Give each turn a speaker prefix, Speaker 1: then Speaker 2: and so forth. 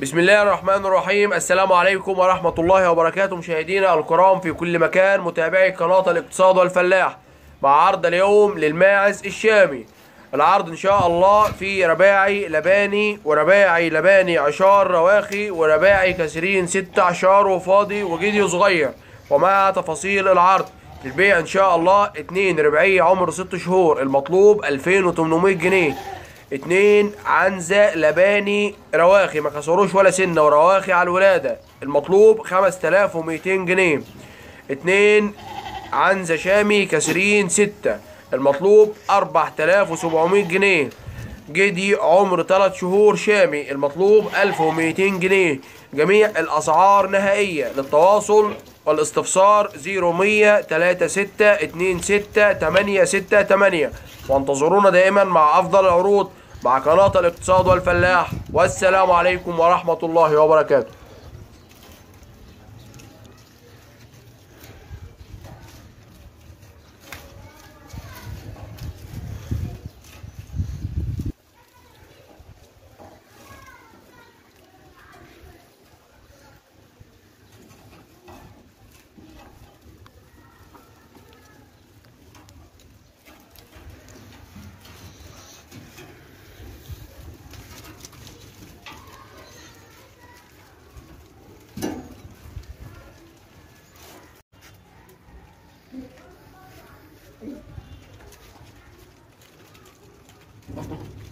Speaker 1: بسم الله الرحمن الرحيم. السلام عليكم ورحمة الله وبركاته. مشاهدينا الكرام في كل مكان متابعي قناة الاقتصاد والفلاح مع عرض اليوم للماعز الشامي. العرض إن شاء الله في رباعي لباني ورباعي لباني عشار رواخي ورباعي كسرين ست عشار وفاضي وجدي صغير. ومع تفاصيل العرض البيع إن شاء الله اتنين ربعية عمر ست شهور. المطلوب 2800 جنيه. اتنين عنزة لباني رواخي. ما كسروش ولا سنة. ورواخي على الولادة. المطلوب 5200 جنيه. اتنين عنزة شامي كسرين ستة. المطلوب 4700 جنيه. جدي عمر 3 شهور شامي. المطلوب 1200 جنيه. جميع الأسعار نهائية للتواصل والاستفسار 0100 36 26 868 وانتظرونا دائما مع أفضل العروض مع قناة الاقتصاد والفلاح. والسلام عليكم ورحمة الله وبركاته.
Speaker 2: Thank you.